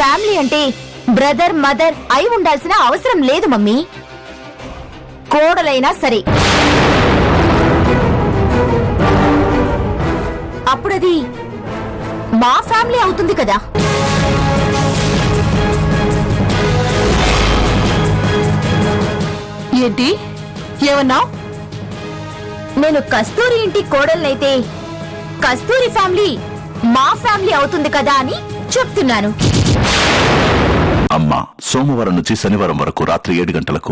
Family అంటే brother mother అయి ఉండాల్సిన అవసరం లేదు మమ్మీ. కోడలైనా సరే. అప్పుడది మా ఫ్యామిలీ అవుతుంది కదా. ఏంటి? ఏమన్నావు? నేను కస్తూరి ఇంటి కోడలనైతే కస్తూరి ఫ్యామిలీ మా ఫ్యామిలీ అవుతుంది కదా అని చెప్తున్నాను. అమ్మా సోమవారం నుంచి శనివారం వరకు రాత్రి ఏడు గంటలకు